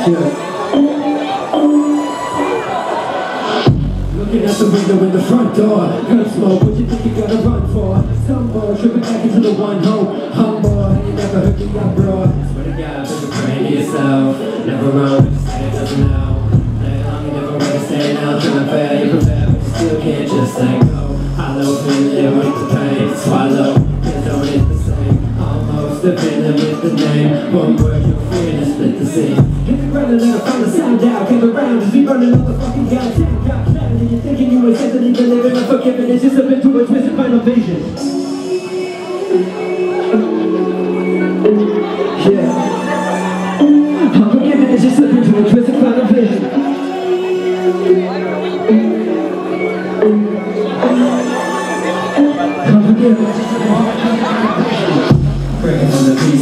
Looking out the window in the front door. Gun smoke, what you think you gotta run for? Stumble, tripping back into the one home Humble, you never heard me out, bro. Swear to God, put the praying to yourself. Never wrong, but you say it doesn't know. Play along, you never want to stay now Trying to fail, you prepare, but still can't just let go. Hollow, familiar with the pain Swallow, cause don't hit the same. Almost a villain with the name One word, you're free to split the scene. Hit the ground and it find the sound out Came around as we burning up the fucking goddamn Got and you're thinking you was Anthony Believing and forgiving It's just a bit too much missing final vision. Yeah. I'm forgiving, it's just slipping to a twisted final vision. I'm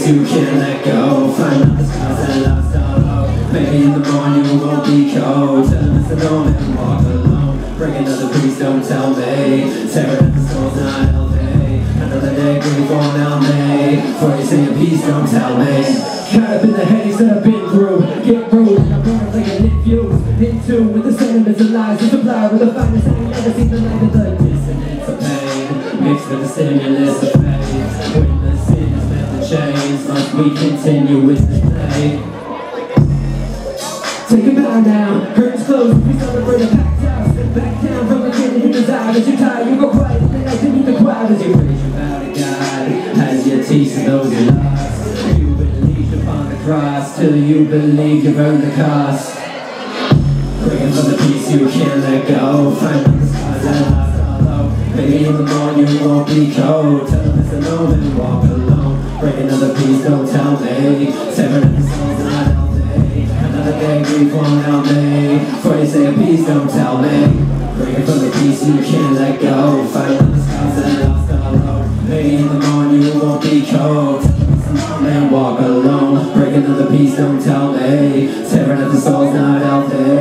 you can't let go. Find out the scars that all hope Maybe in the morning you won't be cold. Tell them it's the norm and walk alone. Breaking on the piece, don't tell me. Tearing at the soul's not healthy. Another day, grief won't help me Before you say a piece, don't tell me. Caught up in the haze that I've been through. Get rude, and I burn like a lit fuse. In tune with the sentiments and lies. You supply with the finest I ain't never seen. The light of the dissonance of pain. Mixed with the stimulus of change Must we continue with the play? Take a bow now, curtains closed, we celebrate a packed house Back down from the kid desire As you tie, you go quiet in the night to meet the crowd As you praise your to God. As your teeth to those you lost You believed upon the cross Till you believe you've earned the cost Praying for the peace you can't let go Find the scars that lost all Maybe in the morning you won't be cold. Tell them it's alone and walk alone Break another piece, don't tell me. At the soul's not healthy Another day grief won't help me Before you say a piece, don't tell me. Praying for the peace you can't let go. Find the scars lost all hope Maybe in the morning you won't be cold. And walk alone. Break another piece, don't tell me. Tearing at the soul's not healthy